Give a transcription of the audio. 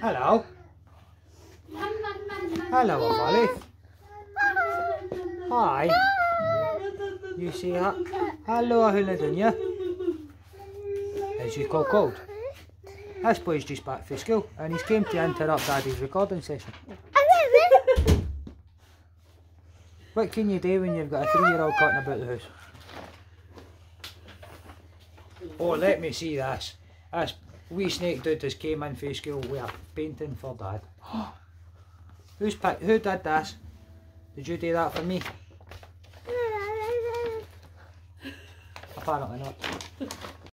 Hello. Hello, Olive. Hi. You see that? Hello, doing, yeah? Is you called cold? This boy's just back from school and he's came to interrupt Daddy's recording session. What can you do when you've got a three-year-old cutting about the house? Oh, let me see this. This wee snake dude just came in from school with a painting for Dad. Who's pick, who did this? Did you do that for me? Apparently not.